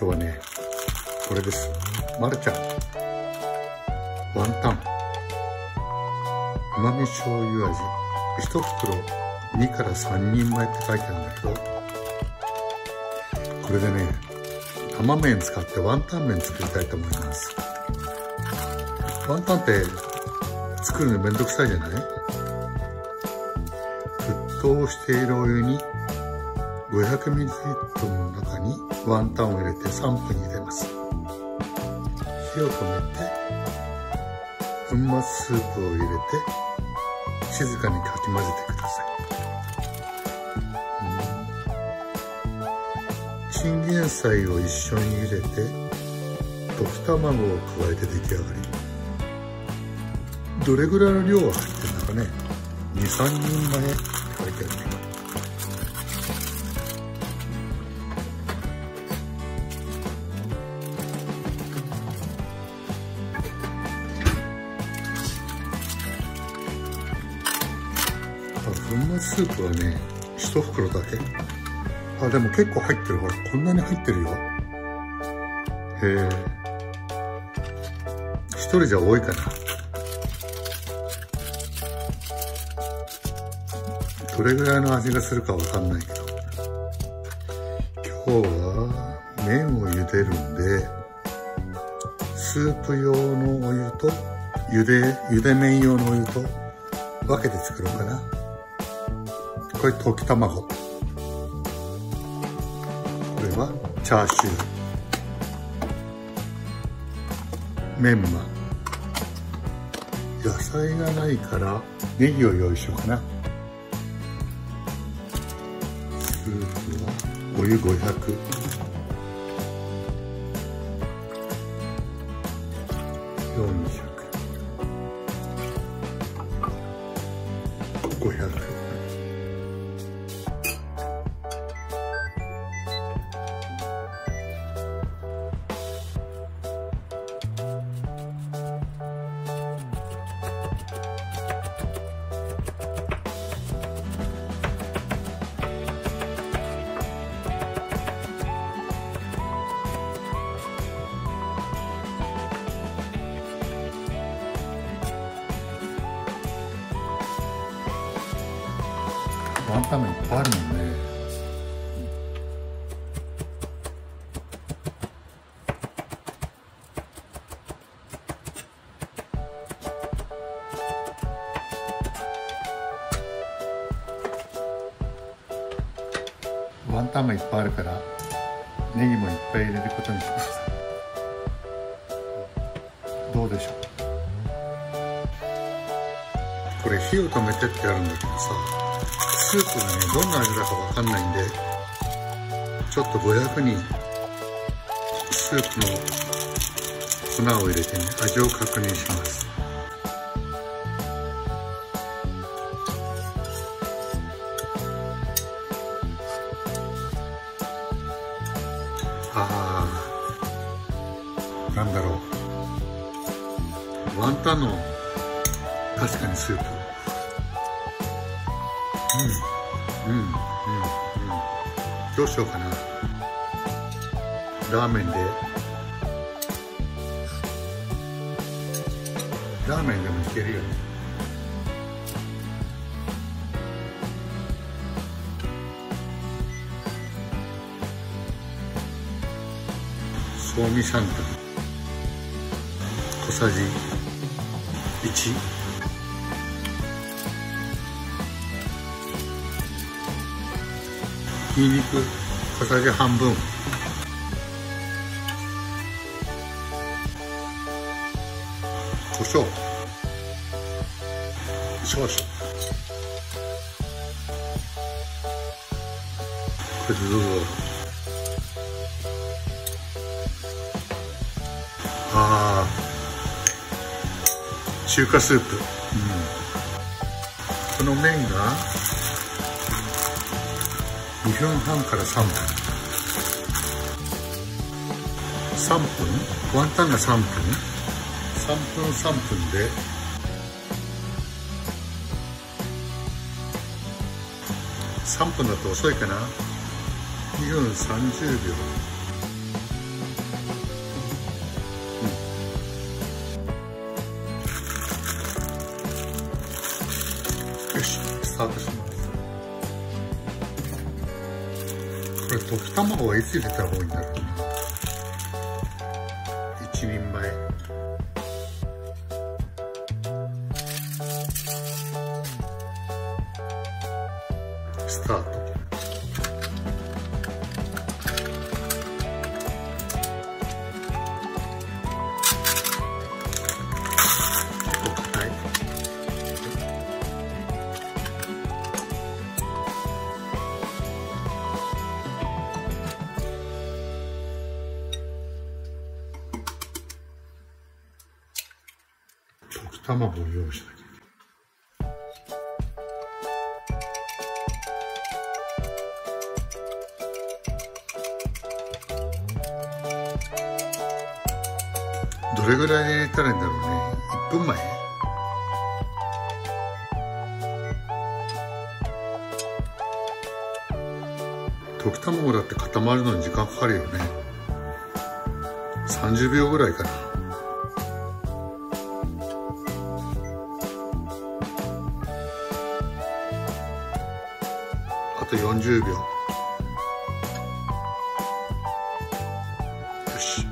今日はねこれです。マルちゃん。ワンタン。うまみ醤油味。1袋2から3人前って書いてあるんだけど。これでね生麺使ってワンタン麺作りたいと思います。ワンタンって作るのめんどくさいじゃない？沸騰しているお湯に 500ml の中にワンタンを入れて3分茹でます。火を止めて粉末スープを入れて静かにかき混ぜてください。チンゲン菜を一緒に入れて溶き卵を加えて出来上がり。どれぐらいの量が入ってるんだかね。23人前って書いてあるねスープはね1袋だけ？あでも結構入ってる。ほらこんなに入ってるよ。へえ。1人じゃ多いかな。どれぐらいの味がするかわかんないけど。今日は麺を茹でるんでスープ用のお湯と茹で茹で麺用のお湯と分けて作ろうかな。これ溶き卵。これはチャーシュー。メンマ。野菜がないからネギを用意しようかな。スープはお湯500 400 500ワンタン麺いっぱいあるもんねワンタン麺いっぱいあるからネギもいっぱい入れることにしました。どうでしょう？これ火を止めてってあるんだけどさ。スープがねどんな味だかわかんないんでちょっと500にスープの粉を入れてね味を確認します。あーなんだろう。ワンタンの確かにスープ。うん。うん。うん。うん。どうしようかなラーメンでラーメンでもいけるよね香味三分小さじ1にんにく小さじ半分。胡椒。少々これでどうぞああ中華スープ、うん、この麺が2分半から3分。3分？ワンタンが3分？3分3分で。3分だと遅いかな？2分30秒。れ溶き卵はいつ入れた方がいいんだろうな一人前。スタート。卵を用意しなきゃ。どれぐらい入れたらいいんだろうね。1分前？溶き卵だって固まるのに時間かかるよね。30秒ぐらいかな。と40秒。よし。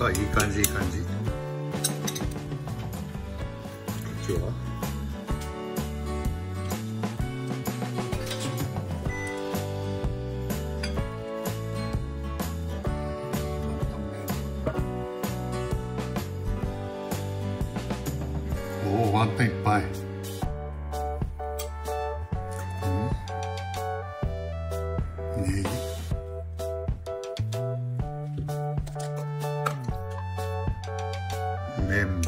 あいい感じいい感じ。こっちは？うんネギメンマ。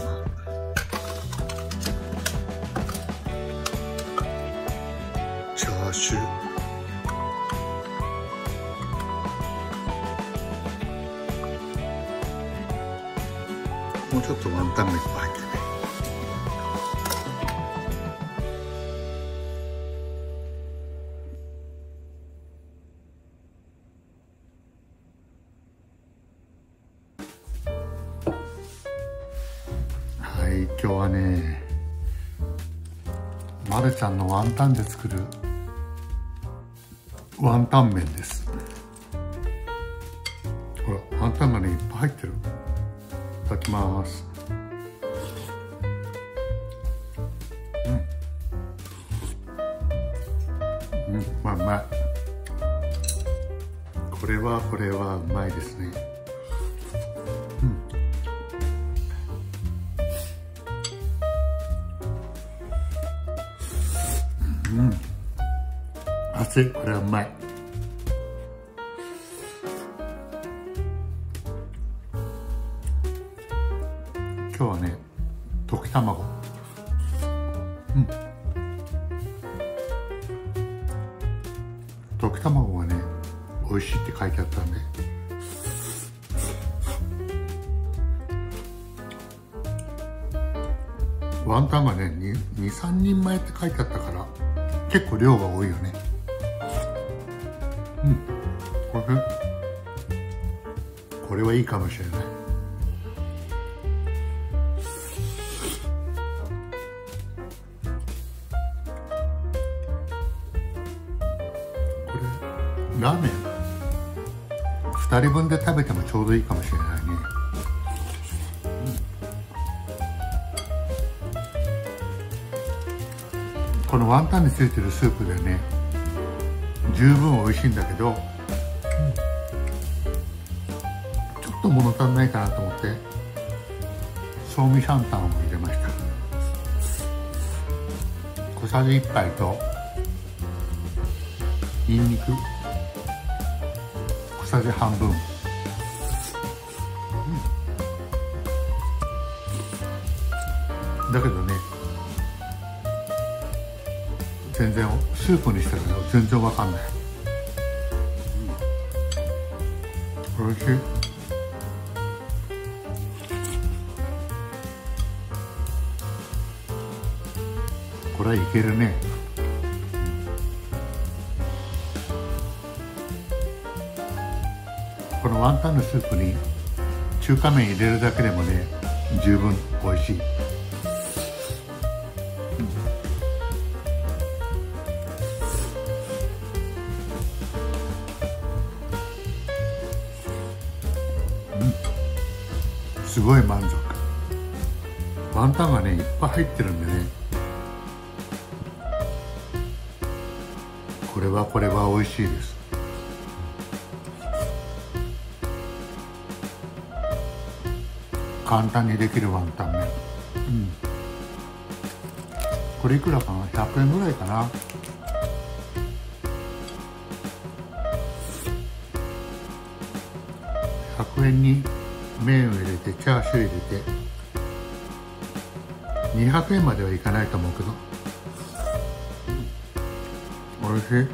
チャーシュー。もうちょっとワンタンがいっぱい入ってね。まるちゃんのワンタンで作るワンタン麺です。ほらワンタンがねいっぱい入ってる。いただきます。うん。うんまあうまい。これはこれはうまいですね。うん。熱い。これはうまい。今日はね溶き卵。うん。溶き卵がね美味しいって書いてあったんで。ワンタンがね23人前って書いてあったから。結構量が多いよね。うん。これこれはいいかもしれない。これラーメン？2人分で食べてもちょうどいいかもしれない。このワンタンについてるスープでね十分美味しいんだけど、ちょっと物足んないかなと思ってソーミシャンタンを入れました。小さじ1杯とにんにく小さじ半分、だけどね全然スープにしたら全然わかんない、うん、おいしい。これはいけるね。このワンタンのスープに中華麺入れるだけでもね十分美味しい、すごい満足。ワンタンがねいっぱい入ってるんでね。これはこれは美味しいです。簡単にできるワンタン麺、うん、これいくらかな？100円ぐらいかな。100円に麺を入れてチャーシュー入れて。200円まではいかないと思うけど。おいしい。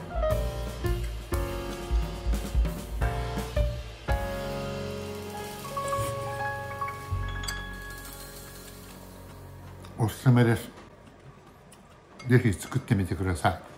おすすめです。ぜひ作ってみてください。